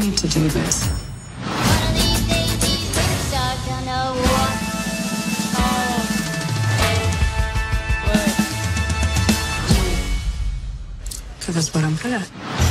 to do this. Because that's what I'm good at.